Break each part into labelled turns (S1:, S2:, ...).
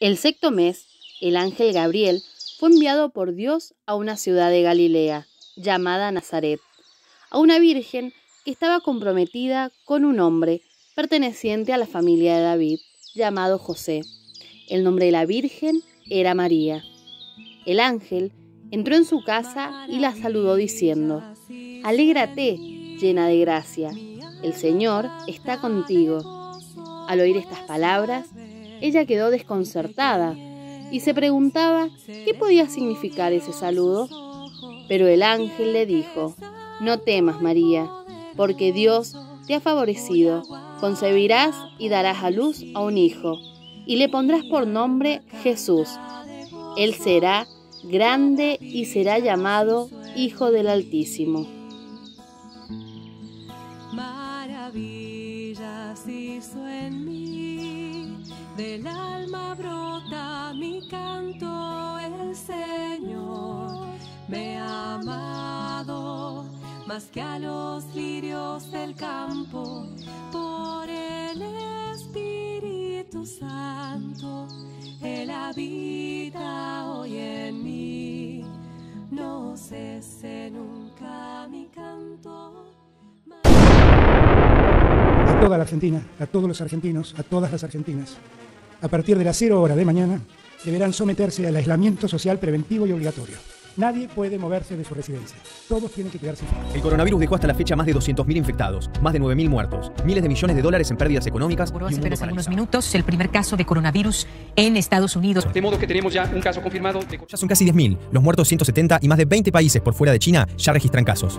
S1: El sexto mes, el ángel Gabriel fue enviado por Dios a una ciudad de Galilea, llamada Nazaret, a una virgen que estaba comprometida con un hombre perteneciente a la familia de David, llamado José. El nombre de la virgen era María. El ángel entró en su casa y la saludó diciendo, Alégrate, llena de gracia, el Señor está contigo. Al oír estas palabras, ella quedó desconcertada y se preguntaba qué podía significar ese saludo. Pero el ángel le dijo, no temas María, porque Dios te ha favorecido, concebirás y darás a luz a un hijo, y le pondrás por nombre Jesús. Él será grande y será llamado Hijo del Altísimo.
S2: Canto, el Señor me ha amado más que a los lirios del campo, por el Espíritu Santo, Él habita hoy en mí, no cese nunca mi canto.
S3: A toda la Argentina, a todos los argentinos, a todas las argentinas, a partir de las 0 hora de mañana, deberán someterse al aislamiento social preventivo y obligatorio. Nadie puede moverse de su residencia. Todos tienen que quedarse fuera.
S4: El coronavirus dejó hasta la fecha más de 200.000 infectados, más de 9.000 muertos, miles de millones de dólares en pérdidas económicas.
S5: Por
S4: y un
S5: hace
S4: mundo
S5: apenas algunos minutos el primer caso de coronavirus en Estados Unidos.
S6: De modo que tenemos ya un caso confirmado de...
S4: Ya son casi 10.000, los muertos 170 y más de 20 países por fuera de China ya registran casos.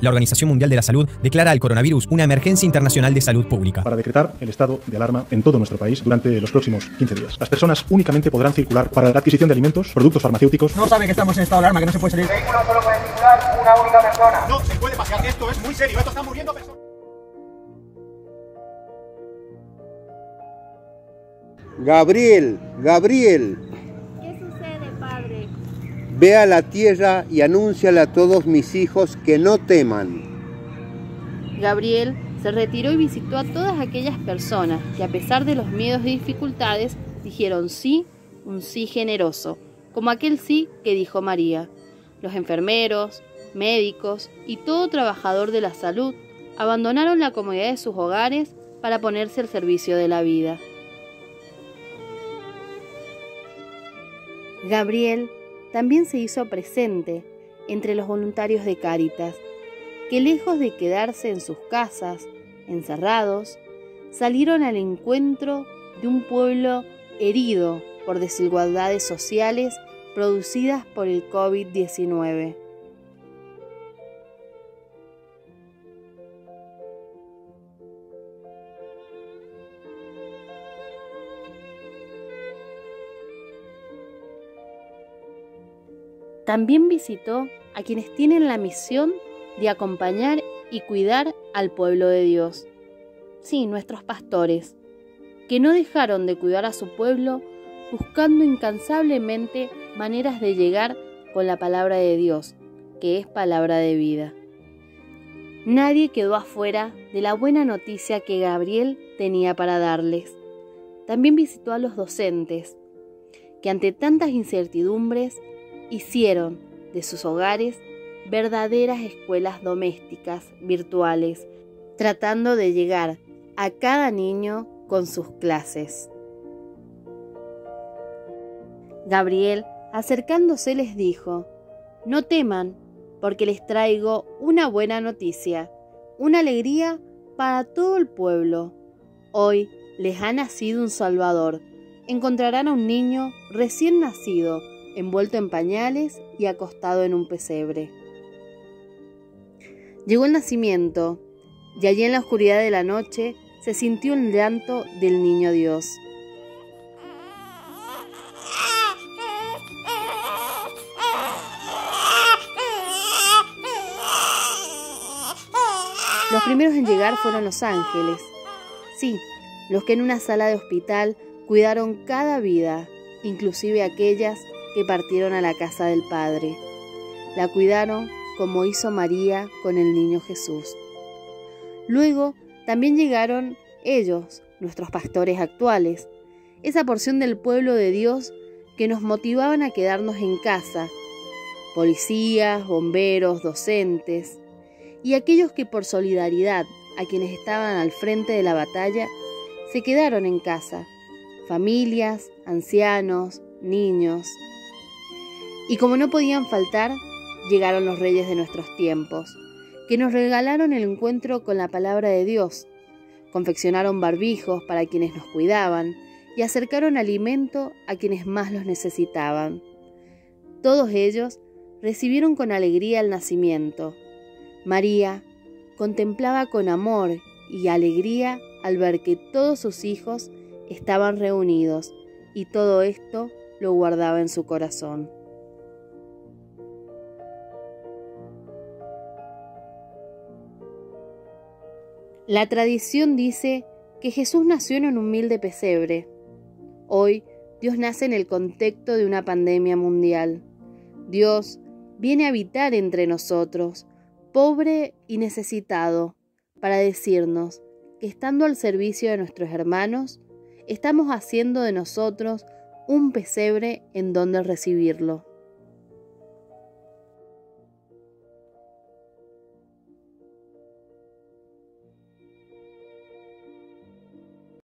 S4: La Organización Mundial de la Salud declara al coronavirus una emergencia internacional de salud pública.
S7: para decretar el estado de alarma en todo nuestro país durante los próximos 15 días. Las personas únicamente podrán circular para la adquisición de alimentos, productos farmacéuticos,
S8: No sabe que estamos en estado de alarma, que no se puede salir.
S9: Vehículo solo puede circular una única persona.
S8: No se puede pasear, esto es muy serio, esto está muriendo personas.
S10: Gabriel, Gabriel. Ve a la tierra y anúnciale a todos mis hijos que no teman.
S1: Gabriel se retiró y visitó a todas aquellas personas que a pesar de los miedos y dificultades dijeron sí, un sí generoso, como aquel sí que dijo María. Los enfermeros, médicos y todo trabajador de la salud abandonaron la comodidad de sus hogares para ponerse al servicio de la vida. Gabriel también se hizo presente entre los voluntarios de Cáritas, que lejos de quedarse en sus casas, encerrados, salieron al encuentro de un pueblo herido por desigualdades sociales producidas por el COVID-19. También visitó a quienes tienen la misión de acompañar y cuidar al pueblo de Dios. Sí, nuestros pastores, que no dejaron de cuidar a su pueblo buscando incansablemente maneras de llegar con la palabra de Dios, que es palabra de vida. Nadie quedó afuera de la buena noticia que Gabriel tenía para darles. También visitó a los docentes, que ante tantas incertidumbres hicieron de sus hogares verdaderas escuelas domésticas virtuales, tratando de llegar a cada niño con sus clases. Gabriel, acercándose, les dijo, No teman, porque les traigo una buena noticia, una alegría para todo el pueblo. Hoy les ha nacido un Salvador. Encontrarán a un niño recién nacido, envuelto en pañales y acostado en un pesebre. Llegó el nacimiento, y allí en la oscuridad de la noche se sintió el llanto del niño Dios. Los primeros en llegar fueron los ángeles. Sí, los que en una sala de hospital cuidaron cada vida, inclusive aquellas que partieron a la casa del Padre. La cuidaron como hizo María con el niño Jesús. Luego también llegaron ellos, nuestros pastores actuales, esa porción del pueblo de Dios que nos motivaban a quedarnos en casa, policías, bomberos, docentes, y aquellos que por solidaridad a quienes estaban al frente de la batalla se quedaron en casa, familias, ancianos, niños. Y como no podían faltar, llegaron los reyes de nuestros tiempos, que nos regalaron el encuentro con la palabra de Dios, confeccionaron barbijos para quienes nos cuidaban y acercaron alimento a quienes más los necesitaban. Todos ellos recibieron con alegría el nacimiento. María contemplaba con amor y alegría al ver que todos sus hijos estaban reunidos y todo esto lo guardaba en su corazón. La tradición dice que Jesús nació en un humilde pesebre. Hoy Dios nace en el contexto de una pandemia mundial. Dios viene a habitar entre nosotros, pobre y necesitado, para decirnos que estando al servicio de nuestros hermanos, estamos haciendo de nosotros un pesebre en donde recibirlo.